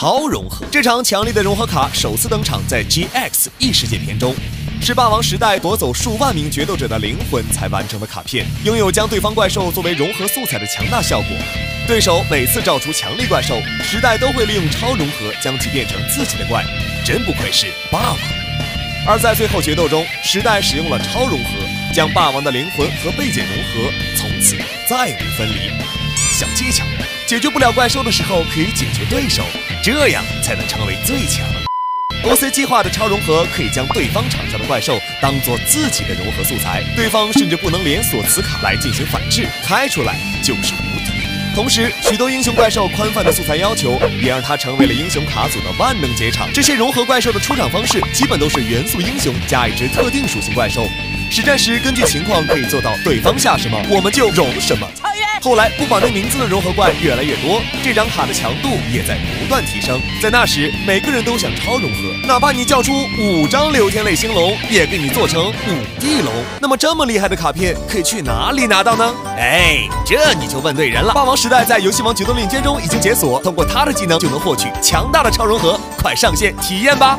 超融合。这场强力的融合卡首次登场在 GX 异世界篇中，是霸王时代夺走数万名决斗者的灵魂才完成的卡片，拥有将对方怪兽作为融合素材的强大效果。对手每次召出强力怪兽，时代都会利用超融合将其变成自己的怪，真不愧是霸王。而在最后决斗中，时代使用了超融合，将霸王的灵魂和背景融合，从此再无分离。小技巧，解决不了怪兽的时候可以解决对手，这样才能成为最强。OC 计划的超融合可以将对方场上的怪兽当做自己的融合素材，对方甚至不能连锁此卡来进行反制，开出来就是无敌。同时，许多英雄怪兽宽泛的素材要求，也让它成为了英雄卡组的万能解场。这些融合怪兽的出场方式，基本都是元素英雄加一只特定属性怪兽。实战时根据情况可以做到对方下什么，我们就融什么。后来不绑定名字的融合怪越来越多，这张卡的强度也在不断提升。在那时，每个人都想超融合，哪怕你叫出五张流天类星龙，也给你做成五地龙。那么这么厉害的卡片可以去哪里拿到呢？哎，这你就问对人了。霸王时代在游戏王决斗链接中已经解锁，通过他的技能就能获取强大的超融合，快上线体验吧！